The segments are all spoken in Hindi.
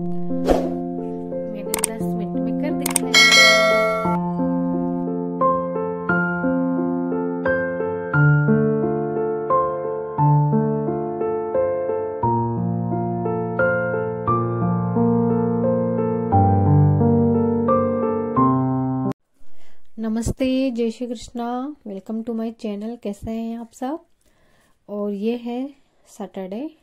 मैंने दस मिनट में कर दिखाया नमस्ते, जय Shri Krishna. Welcome to my channel कैसे हैं आप सब? और ये है सैटरडे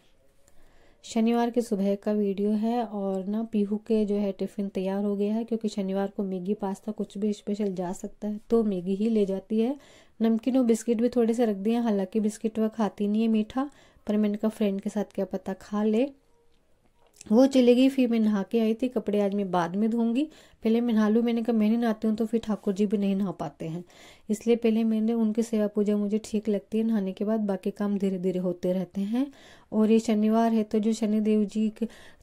शनिवार की सुबह का वीडियो है और ना पीहू के जो है टिफ़िन तैयार हो गया है क्योंकि शनिवार को मैगी पास्ता कुछ भी स्पेशल जा सकता है तो मैगी ही ले जाती है। नमकीन और बिस्किट भी थोड़े से रख दिए हालाँकि बिस्किट वह खाती नहीं है मीठा, पर मैंने कहा फ्रेंड के साथ क्या पता खा ले। वो चली गई, फिर मैं नहा के आई थी, कपड़े आज मैं बाद में धोऊँगी पहले मैं नहा लूँ, मैंने कहा, मैं नहीं नहाती हूँ तो फिर ठाकुर जी भी नहीं नहा पाते हैं। इसलिए पहले मैंने उनकी सेवा पूजा मुझे ठीक लगती है, नहाने के बाद बाकी काम धीरे धीरे होते रहते हैं। और ये शनिवार है तो जो शनिदेव जी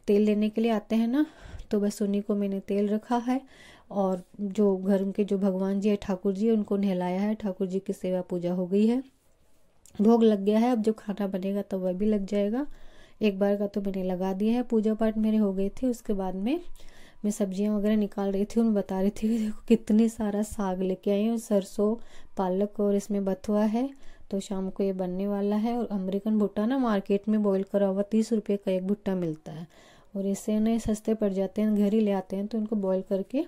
तेल लेने के लिए आते हैं ना तो बस उन्हीं को मैंने तेल रखा है। और जो घर के जो भगवान जी है, ठाकुर जी, उनको नहलाया है, ठाकुर जी की सेवा पूजा हो गई है। भोग लग गया है, अब जब खाना बनेगा तो वह भी लग जाएगा। एक बार का तो मैंने लगा दिया है। पूजा पाठ मेरे हो गए थे, उसके बाद में मैं सब्ज़ियाँ वगैरह निकाल रही थी, उन्हें बता रही थी कि देखो कितनी सारा साग लेके आई हूँ, सरसों, पालक और इसमें बथुआ है तो शाम को ये बनने वाला है और अमेरिकन भुट्टा ना मार्केट में बॉईल करा हुआ तीस रुपये का एक भुट्टा मिलता है। और इससे ना सस्ते पड़ जाते हैं, घर ही ले आते हैं तो इनको बॉईल करके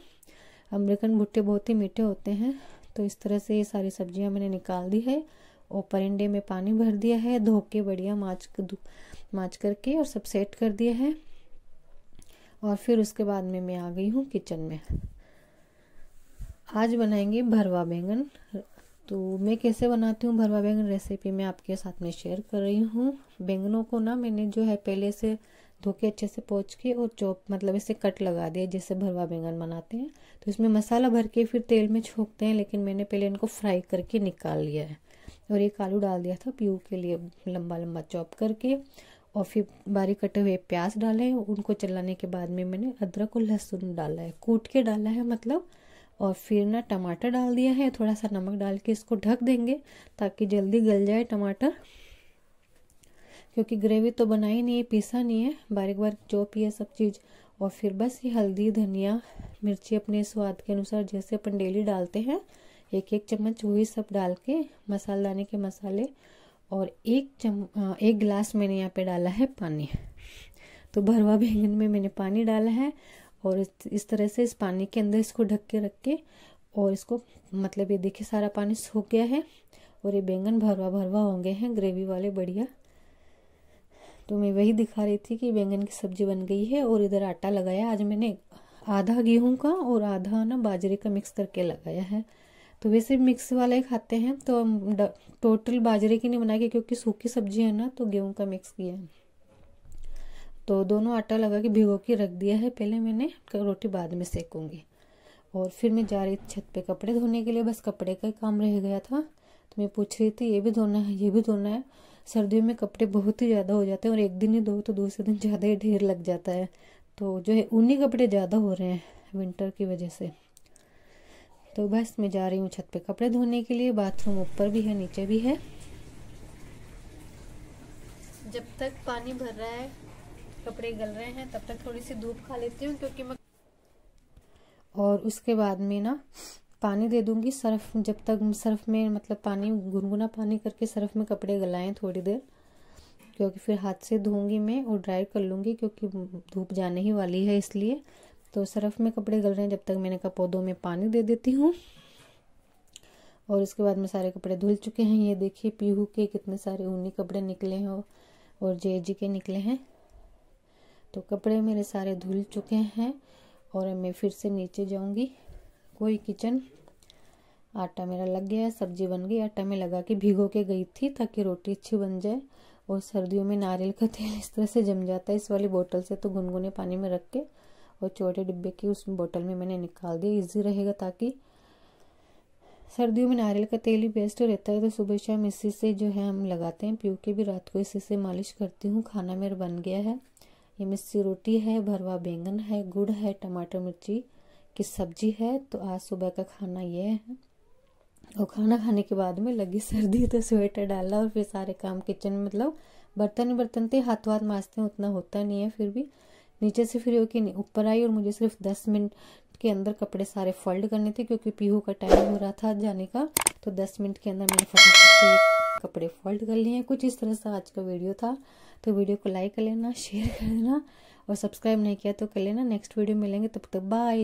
अमेरिकन भुट्टे बहुत ही मीठे होते हैं। तो इस तरह से ये सारी सब्ज़ियाँ मैंने निकाल दी है। और परिंडे में पानी भर दिया है धो के बढ़िया माच माच करके और सब सेट कर दिया है। और फिर उसके बाद में मैं आ गई हूँ किचन में। आज बनाएँगे भरवा बैंगन। तो मैं कैसे बनाती हूँ भरवा बैंगन रेसिपी मैं आपके साथ में शेयर कर रही हूँ। बैंगनों को ना मैंने जो है पहले से धो के अच्छे से पोच के और चॉप मतलब इसे कट लगा दिया, जैसे भरवा बैंगन बनाते हैं। तो इसमें मसाला भर के फिर तेल में छोंकते हैं, लेकिन मैंने पहले इनको फ्राई करके निकाल लिया है। और एक आलू डाल दिया था प्यू के लिए लंबा लंबा चॉप करके और फिर बारीक कटे हुए प्याज डाले उनको चलाने के बाद में मैंने अदरक और लहसुन डाला है, कूट के डाला है मतलब। और फिर ना टमाटर डाल दिया है, थोड़ा सा नमक डाल के इसको ढक देंगे ताकि जल्दी गल जाए टमाटर। क्योंकि ग्रेवी तो बनाई नहीं है, पीसा नहीं है, बारीक बारीक चॉप है सब चीज़। और फिर बस ये हल्दी, धनिया, मिर्ची अपने स्वाद के अनुसार जैसे अपन डेली डालते हैं एक एक चम्मच वही सब डाल के मसालदाने के मसाले और एक चम एक गिलास मैंने यहाँ पे डाला है पानी। तो भरवा बैंगन में मैंने पानी डाला है और इस तरह से इस पानी के अंदर इसको ढक के रख के और इसको मतलब ये देखिए सारा पानी सूख गया है और ये बैंगन भरवा भरवा हो गए हैं, ग्रेवी वाले बढ़िया। तो मैं वही दिखा रही थी कि बैंगन की सब्ज़ी बन गई है और इधर आटा लगाया। आज मैंने आधा गेहूँ का और आधा ना बाजरे का मिक्स करके लगाया है। तो वैसे मिक्स वाला ही खाते हैं। तो हम टोटल बाजरे की नहीं बनाएँगे क्योंकि सूखी सब्ज़ी है ना तो गेहूँ का मिक्स किया है। तो दोनों आटा लगा के भिगो के रख दिया है। पहले मैंने रोटी बाद में सेकूँगी। और फिर मैं जा रही छत पे कपड़े धोने के लिए। बस कपड़े का ही काम रह गया था। तो मैं पूछ रही थी, ये भी धोना है, ये भी धोना है। सर्दियों में कपड़े बहुत ही ज़्यादा हो जाते हैं और एक दिन ही धो तो दूसरे दिन ज़्यादा ही ढेर लग जाता है। तो जो है, ऊनी कपड़े ज़्यादा हो रहे हैं विंटर की वजह से। तो बस मैं जा रही हूँ छत पे कपड़े धोने के लिए। बाथरूम ऊपर भी है नीचे भी है। जब तक पानी भर रहा है कपड़े गल रहे हैं तब तक थोड़ी सी धूप खा लेती हूँ क्योंकि मैं और उसके बाद में ना पानी दे दूँगी सर्फ। जब तक सर्फ में मतलब पानी गुनगुना पानी करके सर्फ में कपड़े गलाएँ थोड़ी देर क्योंकि फिर हाथ से धोऊँगी मैं और ड्राई कर लूँगी क्योंकि धूप जाने ही वाली है इसलिए। तो सरफ में कपड़े गल रहे हैं, जब तक मैंने कहा पौधों में पानी दे देती हूँ। और इसके बाद में सारे कपड़े धुल चुके हैं। ये देखिए, पीहू के कितने सारे ऊनी कपड़े निकले हैं और जे जी के निकले हैं। तो कपड़े मेरे सारे धुल चुके हैं और मैं फिर से नीचे जाऊँगी। कोई किचन। आटा मेरा लग गया सब्ज़ी बन गई। आटा में लगा के भिगो के गई थी ताकि रोटी अच्छी बन जाए और सर्दियों में नारियल का तेल इस तरह से जम जाता है। इस वाली बोतल से तो गुनगुने पानी में रख के और छोटे डिब्बे की उस बोतल में मैंने निकाल दिया इजी रहेगा ताकि सर्दियों में नारियल का तेल ही बेस्ट रहता है। तो सुबह शाम इसी से जो है हम लगाते हैं, पीऊ के भी रात को इसी से मालिश करती हूँ। खाना मेरा बन गया है। ये मिस्सी रोटी है, भरवा बैंगन है, गुड़ है, टमाटर, मिर्ची की सब्ज़ी है। तो आज सुबह का खाना ये है। और खाना खाने के बाद में लगी सर्दी तो स्वेटर डाला और फिर सारे काम किचन में मतलब बर्तन बर्तन थे हाथ माजते हैं, उतना होता नहीं है फिर भी। नीचे से फिर होकर ऊपर आई और मुझे सिर्फ़ दस मिनट के अंदर कपड़े सारे फोल्ड करने थे क्योंकि पीहू का टाइम हो रहा था जाने का तो दस मिनट के अंदर मैंने फटाफट से कपड़े फोल्ड कर लिए हैं। कुछ इस तरह से आज का वीडियो था तो वीडियो को लाइक कर लेना शेयर कर लेना और सब्सक्राइब नहीं किया तो कर लेना। नेक्स्ट वीडियो मिलेंगे, तब तक बाय